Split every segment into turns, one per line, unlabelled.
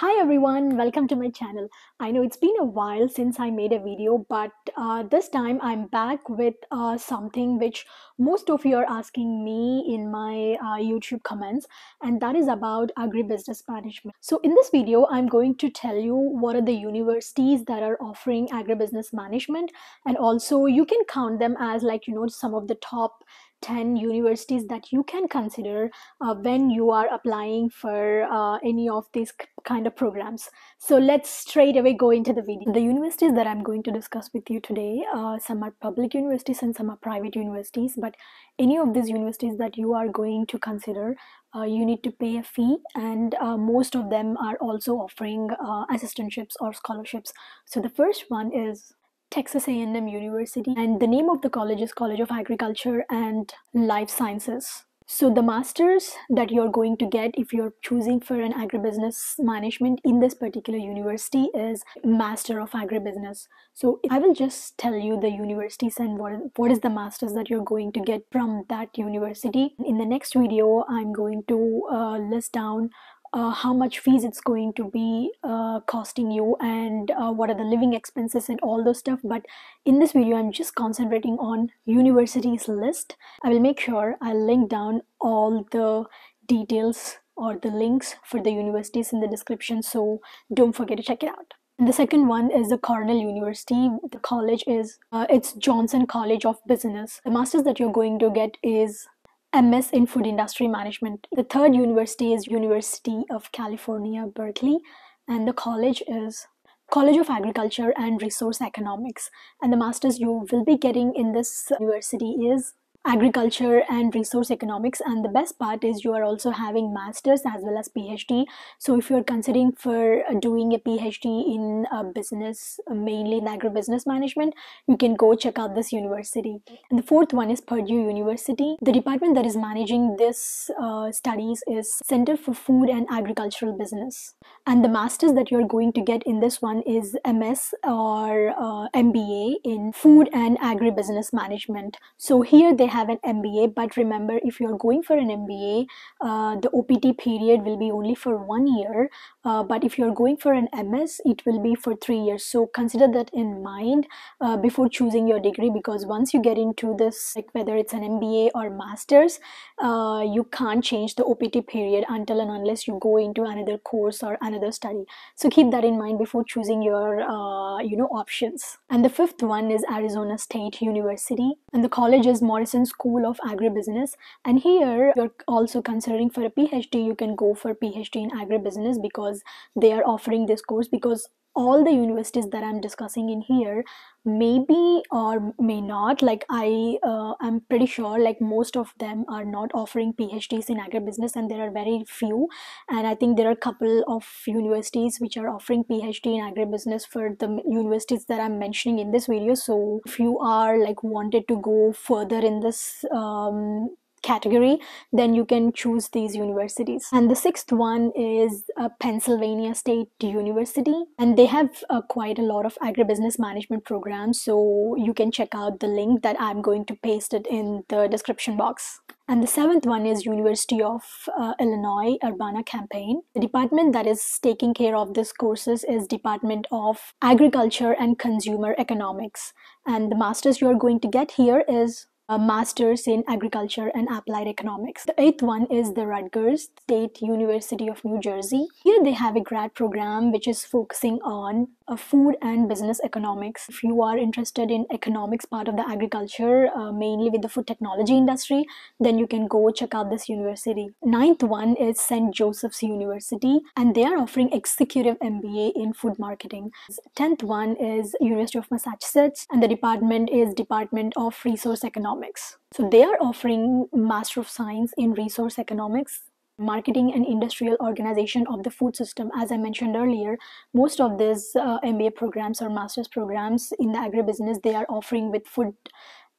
Hi everyone, welcome to my channel. I know it's been a while since I made a video, but uh, this time I'm back with uh, something which most of you are asking me in my uh, YouTube comments, and that is about agribusiness management. So, in this video, I'm going to tell you what are the universities that are offering agribusiness management, and also you can count them as like you know some of the top 10 universities that you can consider uh, when you are applying for uh, any of these kind of programs. So let's straight away go into the video. The universities that I'm going to discuss with you today, uh, some are public universities and some are private universities, but any of these universities that you are going to consider, uh, you need to pay a fee and uh, most of them are also offering uh, assistantships or scholarships. So the first one is Texas A&M University and the name of the college is College of Agriculture and Life Sciences. So the masters that you're going to get if you're choosing for an agribusiness management in this particular university is Master of Agribusiness. So I will just tell you the universities and what, what is the masters that you're going to get from that university. In the next video, I'm going to uh, list down uh, how much fees it's going to be uh, costing you and uh, what are the living expenses and all those stuff but in this video i'm just concentrating on universities list i will make sure i'll link down all the details or the links for the universities in the description so don't forget to check it out the second one is the Cornell University. The college is uh, it's Johnson College of Business. The masters that you're going to get is MS in Food Industry Management. The third university is University of California, Berkeley, and the college is College of Agriculture and Resource Economics. And the masters you will be getting in this university is agriculture and resource economics and the best part is you are also having masters as well as phd so if you're considering for uh, doing a phd in a business uh, mainly in agribusiness management you can go check out this university. And the fourth one is purdue university. The department that is managing this uh, studies is center for food and agricultural business. And the masters that you're going to get in this one is ms or uh, mba in food and agribusiness management. So here they have an MBA, but remember if you're going for an MBA, uh, the OPT period will be only for one year. Uh, but if you're going for an MS, it will be for three years. So consider that in mind uh, before choosing your degree because once you get into this, like whether it's an MBA or master's, uh, you can't change the OPT period until and unless you go into another course or another study. So keep that in mind before choosing your, uh, you know, options. And the fifth one is Arizona State University, and the college is Morrison School of Agribusiness. And here you're also considering for a PhD, you can go for PhD in agribusiness because they are offering this course because all the universities that i'm discussing in here maybe or may not like i uh, i'm pretty sure like most of them are not offering phds in agribusiness and there are very few. And i think there are a couple of universities which are offering phd in agribusiness for the universities that i'm mentioning in this video. So if you are like wanted to go further in this um, category, then you can choose these universities. And the sixth one is Pennsylvania State University, and they have uh, quite a lot of agribusiness management programs. So you can check out the link that I'm going to paste it in the description box. And the seventh one is University of uh, Illinois Urbana-Champaign. The department that is taking care of these courses is Department of Agriculture and Consumer Economics. And the masters you are going to get here is a master's in agriculture and applied economics. The eighth one is the Rutgers State University of New Jersey. Here they have a grad program which is focusing on uh, food and business economics. If you are interested in economics part of the agriculture, uh, mainly with the food technology industry, then you can go check out this university. Ninth one is St. Joseph's University, and they are offering executive MBA in food marketing. Tenth one is University of Massachusetts, and the department is Department of Resource Economics. So they are offering Master of Science in Resource Economics marketing and industrial organization of the food system. As i mentioned earlier most of these uh, mba programs or master's programs in the agribusiness they are offering with food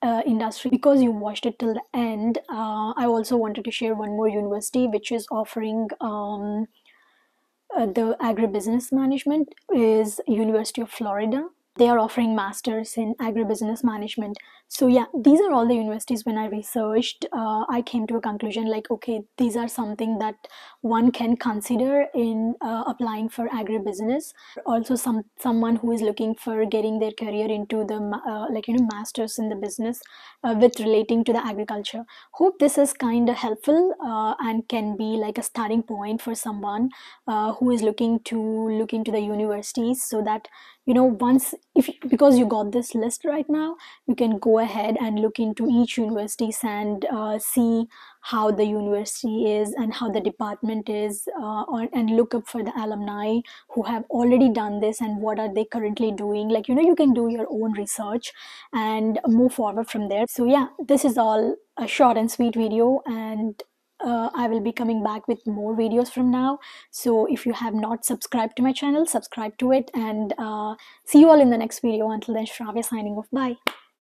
uh, industry. Because you watched it till the end uh, i also wanted to share one more university which is offering um, uh, the agribusiness management is university of florida. They are offering masters in agribusiness management so yeah these are all the universities when i researched uh, i came to a conclusion like okay these are something that one can consider in uh, applying for agribusiness. Also some someone who is looking for getting their career into the uh, like you know masters in the business uh, with relating to the agriculture. Hope this is kind of helpful uh, and can be like a starting point for someone uh, who is looking to look into the universities so that you know once if because you got this list right now you can go ahead and look into each universities and uh, see how the university is and how the department is uh, and look up for the alumni who have already done this and what are they currently doing like you know you can do your own research and move forward from there so yeah this is all a short and sweet video and uh, I will be coming back with more videos from now. So if you have not subscribed to my channel, subscribe to it and uh, see you all in the next video. Until then, Shravya signing off. Bye.